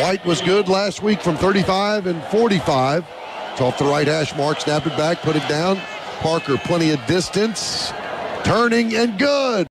White was good last week from 35 and 45. It's off the right hash mark, snap it back, put it down. Parker, plenty of distance. Turning and good.